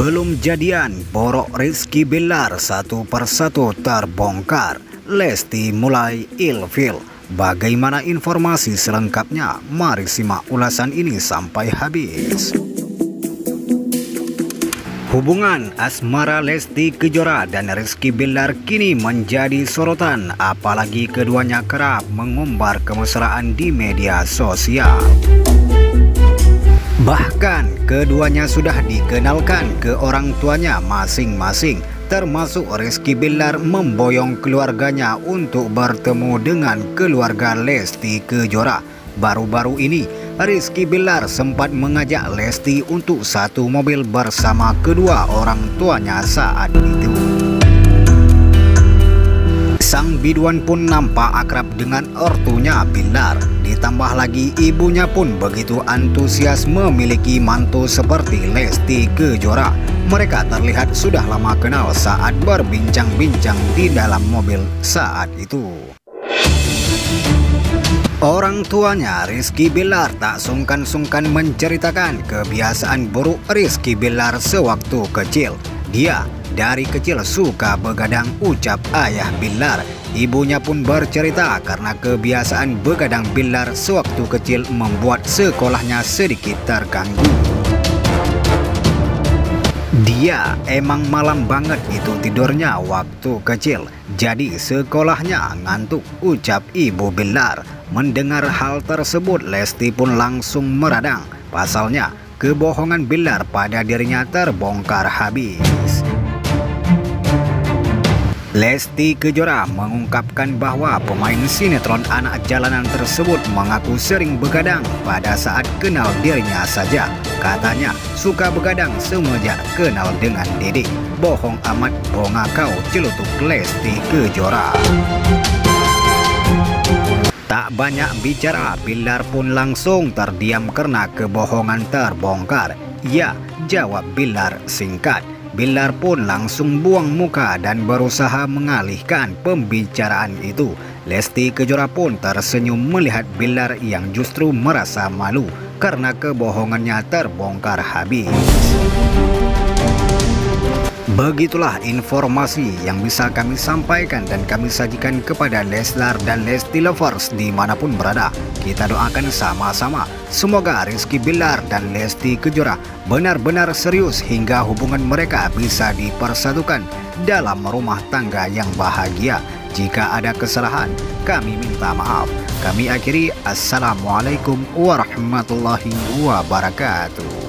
Belum jadian, borok Rizky Bilar satu persatu terbongkar. Lesti mulai ilfil. Bagaimana informasi selengkapnya? Mari simak ulasan ini sampai habis. Hubungan asmara Lesti Kejora dan Rizky Bilar kini menjadi sorotan apalagi keduanya kerap mengumbar kemesraan di media sosial. Bahkan keduanya sudah dikenalkan ke orang tuanya masing-masing termasuk Rizky Bilar memboyong keluarganya untuk bertemu dengan keluarga Lesti Kejora. Baru-baru ini Rizky Bilar sempat mengajak Lesti untuk satu mobil bersama kedua orang tuanya saat itu. Sang biduan pun nampak akrab dengan ortunya Bilar. Ditambah lagi ibunya pun begitu antusias memiliki mantu seperti Lesti Kejora. Mereka terlihat sudah lama kenal saat berbincang-bincang di dalam mobil saat itu. Orang tuanya Rizky Bilar tak sungkan-sungkan menceritakan kebiasaan buruk Rizky Bilar sewaktu kecil. Dia dari kecil suka begadang ucap ayah Bilar Ibunya pun bercerita karena kebiasaan begadang Bilar sewaktu kecil membuat sekolahnya sedikit terganggu. Dia emang malam banget itu tidurnya waktu kecil, jadi sekolahnya ngantuk ucap ibu Bilar. Mendengar hal tersebut Lesti pun langsung meradang. Pasalnya, kebohongan Bilar pada dirinya terbongkar habis. Lesti Kejora mengungkapkan bahwa pemain sinetron anak jalanan tersebut mengaku sering begadang pada saat kenal dirinya saja. Katanya suka begadang semenjak kenal dengan Dede. Bohong amat bonga kau celutuk Lesti Kejora. Tak banyak bicara, Bilar pun langsung terdiam karena kebohongan terbongkar. Ya, jawab Bilar singkat. Bilar pun langsung buang muka dan berusaha mengalihkan pembicaraan itu. Lesti Kejora pun tersenyum melihat Bilar yang justru merasa malu karena kebohongannya terbongkar habis. Begitulah informasi yang bisa kami sampaikan dan kami sajikan kepada Leslar dan Lesti Lovers di mana pun berada. Kita doakan sama-sama semoga Rizky Bilar dan Lesti Kejora benar-benar serius hingga hubungan mereka bisa dipersatukan dalam rumah tangga yang bahagia. Jika ada kesalahan, kami minta maaf. Kami akhiri Assalamualaikum warahmatullahi wabarakatuh.